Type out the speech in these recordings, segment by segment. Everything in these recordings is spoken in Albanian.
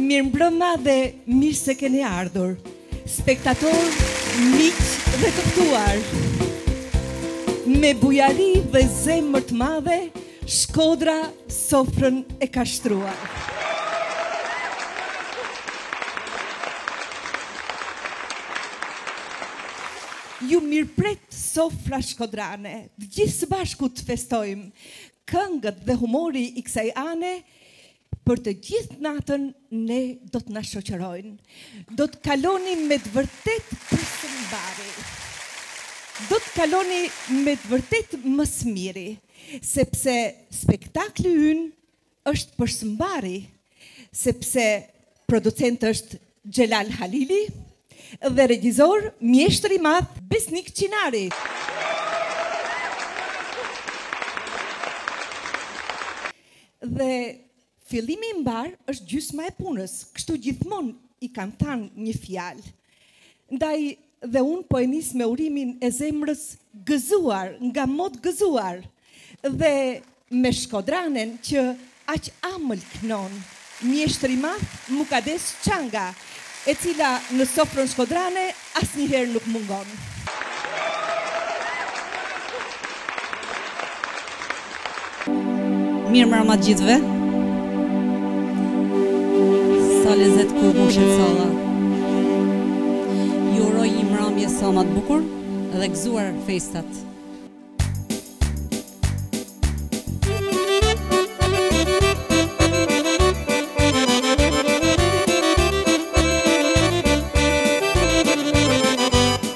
Mirëmbrëma dhe mirë se keni ardhur, spektatorë, miq dhe të ftuar! Me bujari dhe zemër të madhe, Shkodra sofrën e ka shtruar. Ju mirëpret sofra shkodrane, të gjithë së bashku të festojmë, Këngët dhe humori i kësaj ane për të gjithë natën ne do të na shoqërojnë. Do të kaloni me të vërtetë për së mbari. Do të kaloni me të vërtetë më së miri, sepse spektakli ynë është për së mbari sepse producent është Xhelal Halili dhe regjisor mjeshtër i madh Besnik Çinari. Dhe fillimi i mbarë është gjysma e punës, kështu gjithmonë i kanë thënë një fjalë. Ndaj Dhe unë po e nis me urimin e zemrës gëzuar, nga mot gëzuar. Dhe me Shkodranen që aq amël këndon. Mjeshtër i madh Mukades Çanga, e cila në sofrën shkodrane asnjëherë nuk mungon. Mirëmrama të gjithëve Sa lezet kur bushet sala Ju uroj një mramje sa ma të bukur Dhe gëzuar festat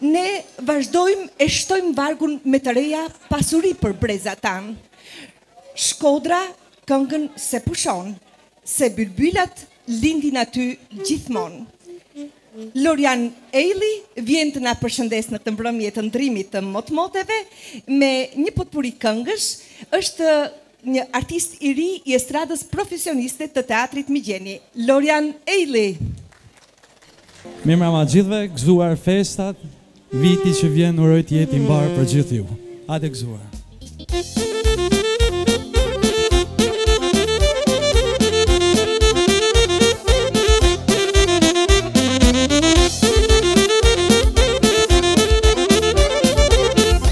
Ne vazhdojmë e shtojmë vargun me të reja pasuri për brezat tanë. Shkodra këngën s'e pushon, se bylbylat lindin aty gjithmonë. Lorian Ejlli vjen të na përshëndesë në këtë mbrëmje të ndrrimit të motmoteve me një potpuri këngësh, është Një artist i ri i estradës profesioniste të Teatrit Migjeni, Lorian Ejlli! Mirmrama gjithëve, gëzuar festat, viti që vjen uroj të jetë i mbarë për gjithë ju. Hajde gëzuar.